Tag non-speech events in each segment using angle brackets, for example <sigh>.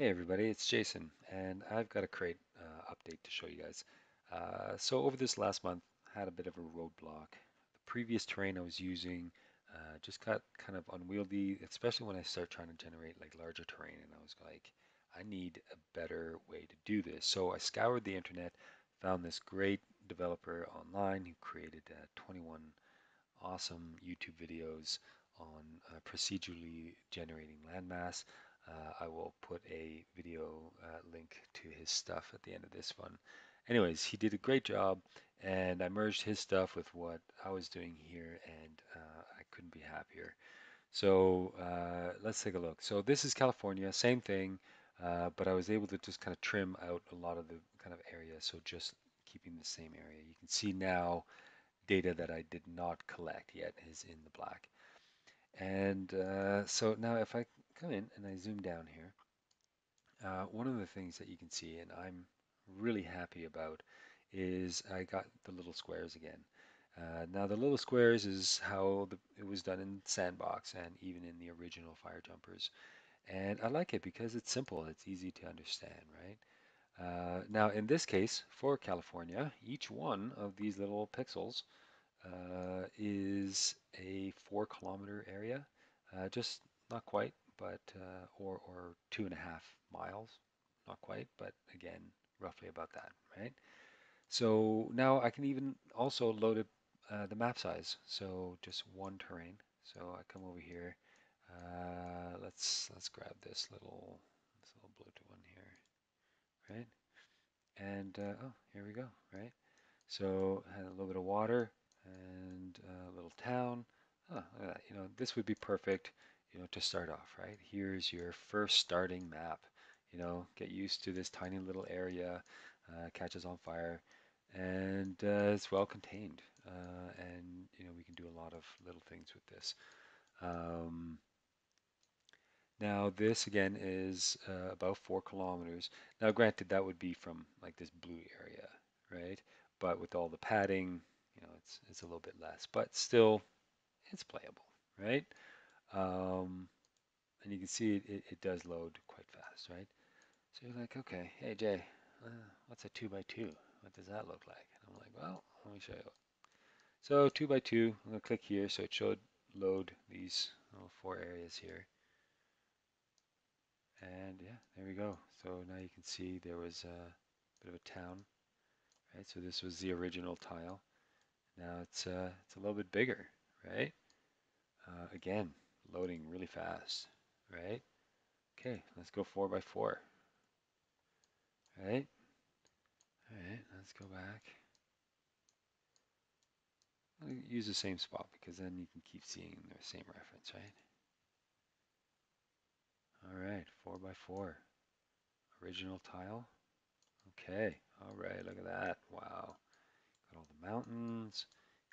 Hey everybody, it's Jason, and I've got a crate uh, update to show you guys. Uh, so over this last month, I had a bit of a roadblock. The previous terrain I was using uh, just got kind of unwieldy, especially when I start trying to generate like larger terrain, and I was like, I need a better way to do this. So I scoured the internet, found this great developer online who created uh, 21 awesome YouTube videos on uh, procedurally generating landmass. Uh, I will put a video uh, link to his stuff at the end of this one. Anyways, he did a great job, and I merged his stuff with what I was doing here, and uh, I couldn't be happier. So uh, let's take a look. So this is California, same thing, uh, but I was able to just kind of trim out a lot of the kind of area, so just keeping the same area. You can see now data that I did not collect yet is in the black. And uh, so now if I come in and I zoom down here, uh, one of the things that you can see, and I'm really happy about, is I got the little squares again. Uh, now the little squares is how the, it was done in Sandbox and even in the original FireJumpers. And I like it because it's simple, it's easy to understand, right? Uh, now in this case, for California, each one of these little pixels uh, is a four kilometer area, uh, just not quite, but uh, or or two and a half miles, not quite, but again roughly about that, right? So now I can even also load it, uh, the map size, so just one terrain. So I come over here. Uh, let's let's grab this little this little blue one here, right? And uh, oh, here we go, right? So had a little bit of water, and a little town. Oh, you know, this would be perfect, you know, to start off, right? Here's your first starting map. You know, get used to this tiny little area, uh, catches on fire, and uh, it's well contained. Uh, and you know, we can do a lot of little things with this. Um, now this again is uh, about four kilometers. Now granted that would be from like this blue area, right? But with all the padding, you know, it's, it's a little bit less, but still it's playable, right? Um, and you can see it, it, it, does load quite fast, right? So you're like, okay, hey Jay, uh, what's a two by two? What does that look like? And I'm like, well, let me show you. So two by two, I'm gonna click here, so it should load these four areas here. And yeah, there we go. So now you can see there was a bit of a town, right? So this was the original tile. Now it's, uh, it's a little bit bigger, right? Uh, again, loading really fast, right? Okay, let's go four by four, right? All right, let's go back. I'll use the same spot because then you can keep seeing the same reference, right? All right, four by four. Original tile. Okay, all right, look at that. Wow. Got all the mountains,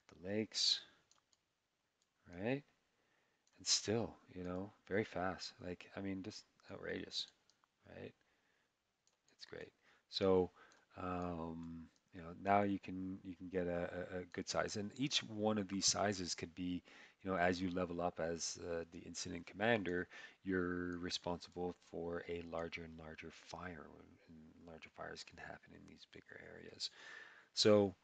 the lakes, still, you know, very fast. Like, I mean, just outrageous, right? It's great. So, um, you know, now you can you can get a, a, good size, and each one of these sizes could be, you know, as you level up as uh, the incident commander, you're responsible for a larger and larger fire, and larger fires can happen in these bigger areas. So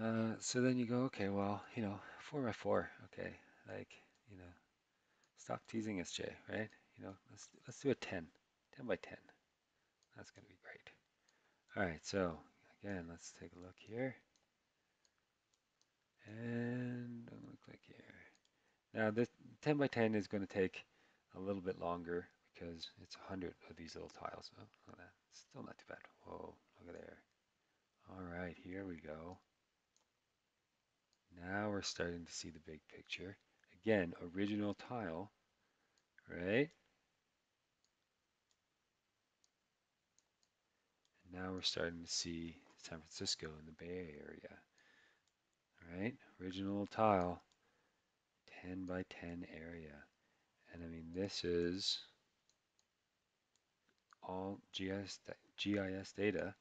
uh, so then you go, okay, well, you know, four by four, okay, like, you know, stop teasing us, Jay, right? You know, let's let's do a 10, 10 by 10. That's gonna be great. All right, so again, let's take a look here, and I'm gonna click here. Now, this 10 by 10 is going to take a little bit longer because it's 100 of these little tiles. Oh, look at that. Still not too bad. Whoa, look at there. All right, here we go. Now we're starting to see the big picture. Again, original tile, right? And now we're starting to see San Francisco and the Bay Area. All right, original tile, 10 by 10 area. And I mean, this is all GIS, GIS data.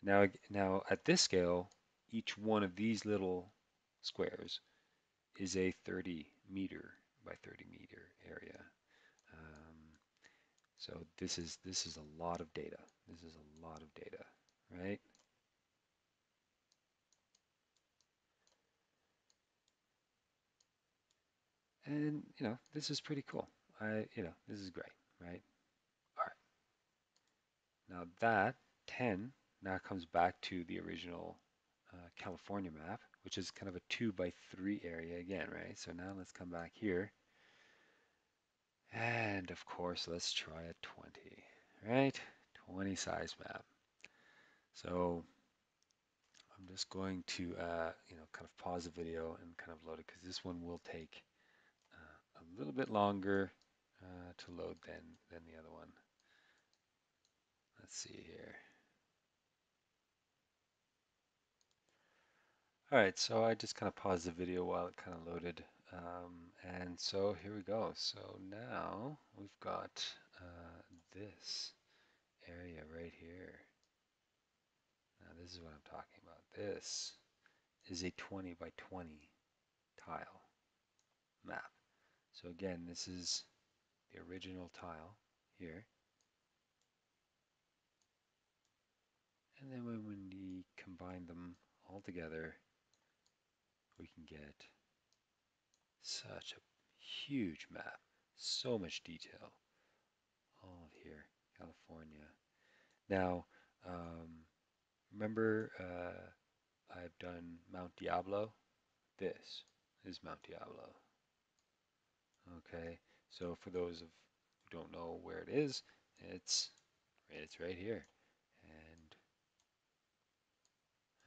Now, now at this scale, each one of these little squares is a 30 meter by 30 meter area. Um, So this is this is a lot of data. This is a lot of data, right? And you know, this is pretty cool. I, you know, this is great, right? All right. Now that 10 now comes back to the original uh, California map, which is kind of a two by three area again, right? So now let's come back here. And of course, let's try a 20, right? 20 size map. So I'm just going to, uh, you know, kind of pause the video and kind of load it because this one will take uh, a little bit longer uh, to load than, than the other one. Let's see here. All right, so I just kind of paused the video while it kind of loaded. Um, and so here we go. So now we've got uh, this area right here. Now this is what I'm talking about. This is a 20 by 20 tile map. So again, this is the original tile here. And then when we combine them all together, we can get such a huge map, so much detail, all of here, California. Now, um, remember uh, I've done Mount Diablo? This is Mount Diablo. Okay, so for those of who don't know where it is, it's it's right here, and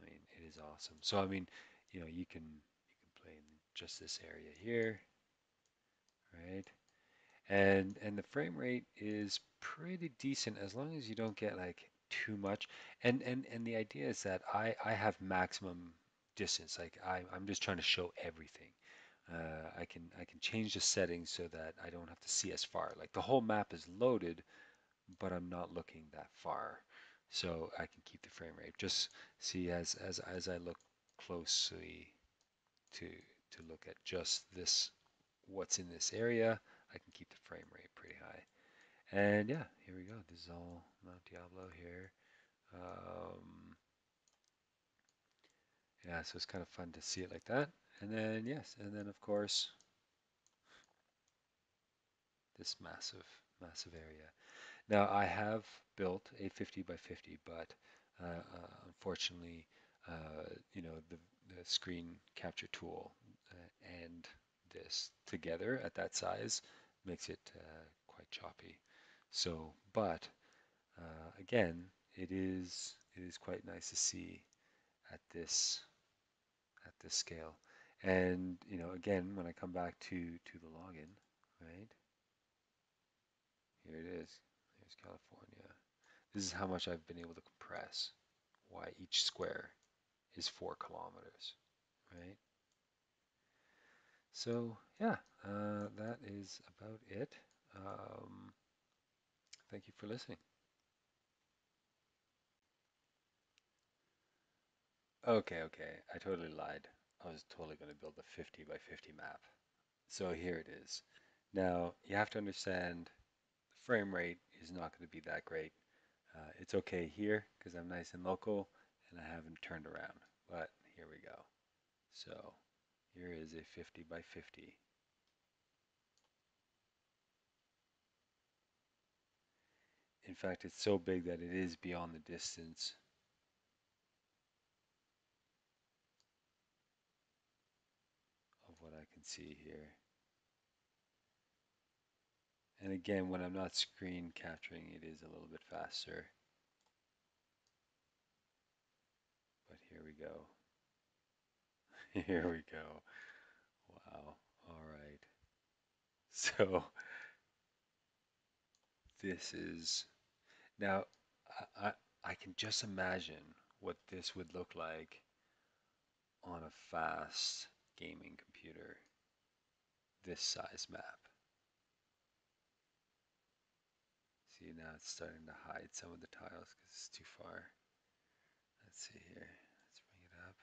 I mean it is awesome. So I mean, you know, you can you can play in just this area here, right? And and the frame rate is pretty decent as long as you don't get like too much. And and and the idea is that I I have maximum distance. Like I I'm just trying to show everything. Uh, I can I can change the settings so that I don't have to see as far. Like the whole map is loaded, but I'm not looking that far. So I can keep the frame rate. Just see as as as I look closely to to look at just this what's in this area, I can keep the frame rate pretty high. And yeah, here we go. This is all Mount Diablo here. Um, yeah, so it's kind of fun to see it like that. And then, yes, and then of course, this massive, massive area. Now I have built a 50 by 50, but uh, uh, unfortunately, you know, the, the, screen capture tool uh, and this together at that size makes it uh, quite choppy. So, but uh, again, it is it is quite nice to see at this at this scale. And you know, again, when I come back to to the login, right? Here it is. Here's California. This is how much I've been able to compress. Why each square is four kilometers, right? So yeah, uh, that is about it. Um, thank you for listening. Okay, okay, I totally lied. I was totally going to build a 50 by 50 map. So here it is. Now, you have to understand the frame rate is not going to be that great. Uh, it's okay here because I'm nice and local and I haven't turned around. But here we go. So here is a 50 by 50. In fact, it's so big that it is beyond the distance of what I can see here. And again, when I'm not screen capturing, it is a little bit faster. But here we go. <laughs> here we go. Wow. All right. So this is now I, I, I can just imagine what this would look like on a fast gaming computer this size map. See now it's starting to hide some of the tiles because it's too far. Let's see here. Let's bring it up.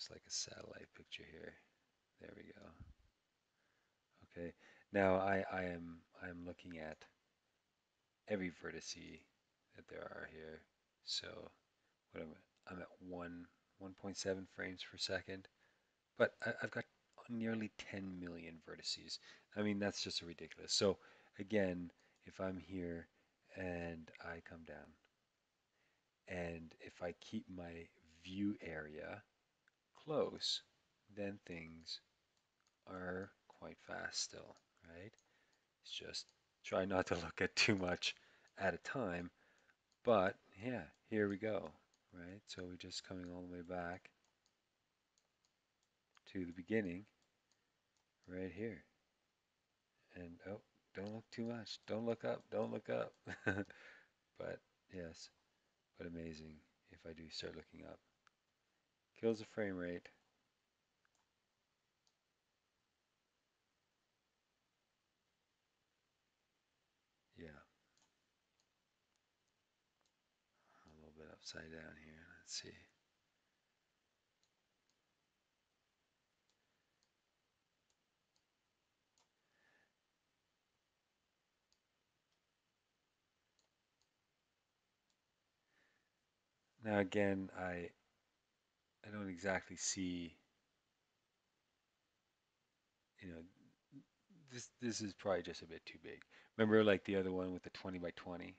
It's like a satellite picture here. There we go. Okay, now I, I am I am looking at every vertex that there are here. So what I'm? I'm at one 1.7 frames per second, but I, I've got nearly 10 million vertices. I mean that's just ridiculous. So again, if I'm here and I come down, and if I keep my view area close, then things are quite fast still, right? It's just try not to <laughs> look at too much at a time. But yeah, here we go, right? So we're just coming all the way back to the beginning right here. And oh, don't look too much. Don't look up. Don't look up. <laughs> but yes, but amazing if I do start looking up. Kills the frame rate. Yeah. A little bit upside down here. Let's see. Now again, I I don't exactly see, you know, this this is probably just a bit too big. Remember like the other one with the 20 by 20,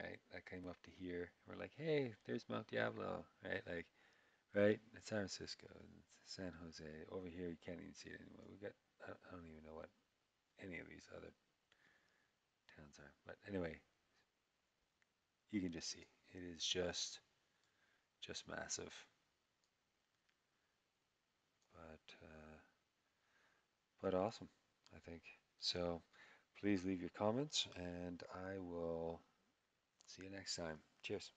right? That came up to here. We're like, hey, there's Mount Diablo, right? Like, right? It's San Francisco, it's San Jose. Over here, you can't even see it anymore. We got, I I don't even know what any of these other towns are. But anyway, you can just see it is just just massive. But uh, but awesome, I think. So please leave your comments, and I will see you next time. Cheers.